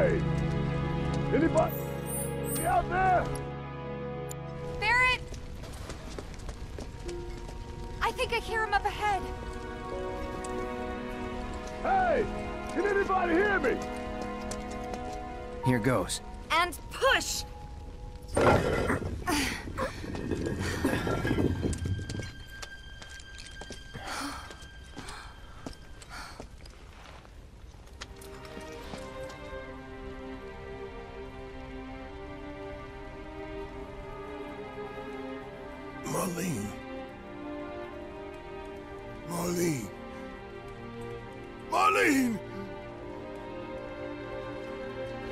Hey! Anybody? Be out there! Barret! I think I hear him up ahead. Hey! Can anybody hear me? Here goes. And push! Marlene. Marlene. Marlene!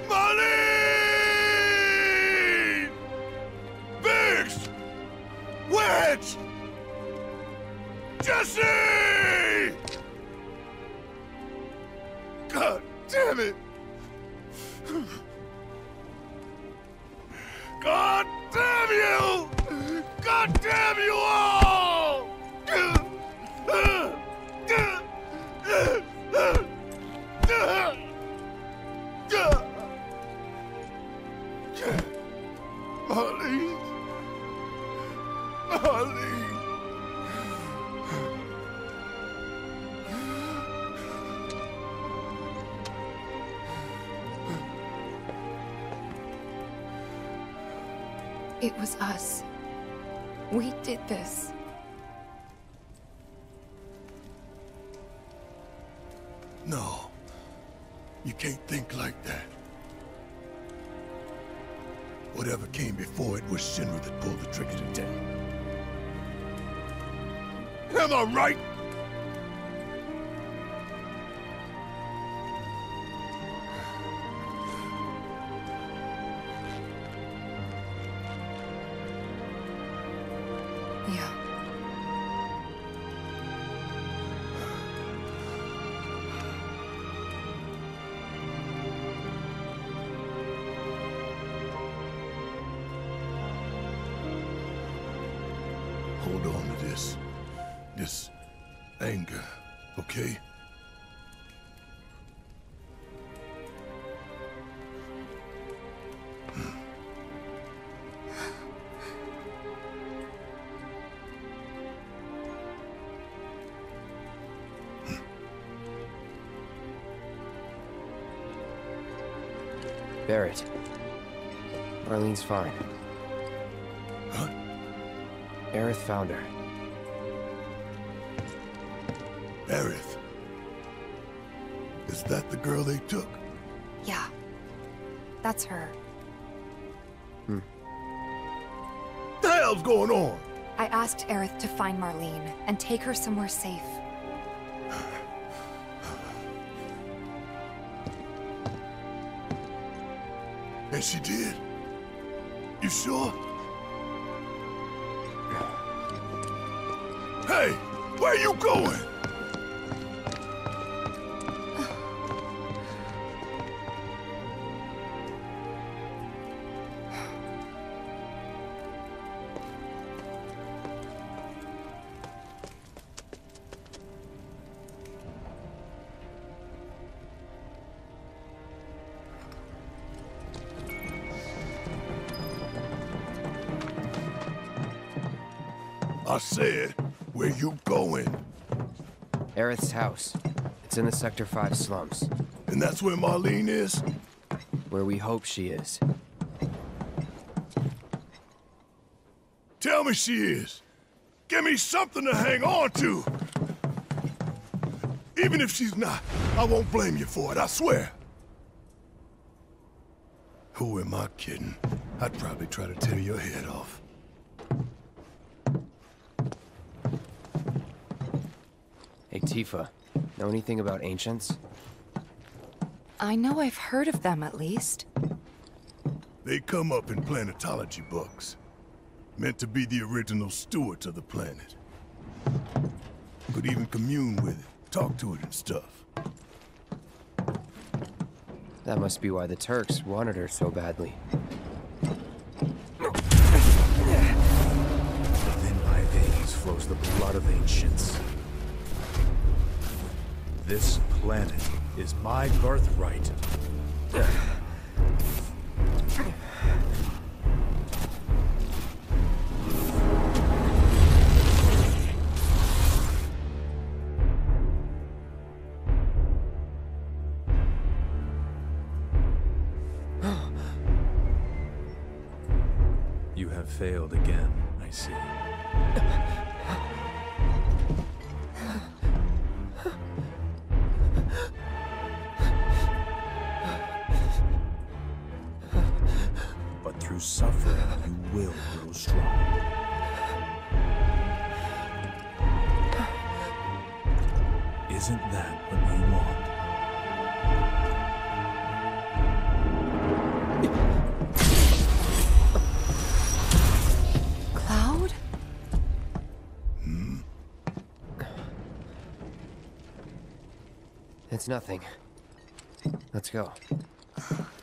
Marlene! Biggs! Wedge! Jessie! God damn it! God damn you! God damn you all! Marlene! Marlene! It was us. We did this. No. You can't think like that. Whatever came before it was Shinra that pulled the trigger today. Am I right? Yeah. Hold on to this. This anger, okay? Barret. Marlene's fine. Huh? Aerith found her. Aerith. Is that the girl they took? Yeah. That's her. Hmm. The hell's going on? I asked Aerith to find Marlene and take her somewhere safe. And she did? You sure? Hey, where are you going? I said, where you going? Aerith's house. It's in the Sector 5 slums, And that's where Marlene is? where we hope she is. Tell me she is. Give me something to hang on to. Even if she's not, I won't blame you for it, I swear. Who am I kidding? I'd probably try to tear your head off. Hey, Tifa. Know anything about ancients? I know I've heard of them at least. They come up in planetology books. Meant to be the original stewards of the planet. Could even commune with it, talk to it and stuff. That must be why the Turks wanted her so badly. Within my veins flows the blood of ancients. This planet is my birthright. you have failed again, I see. But through suffering, you will grow strong. Isn't that what you want? Cloud? Hmm? It's nothing. Let's go.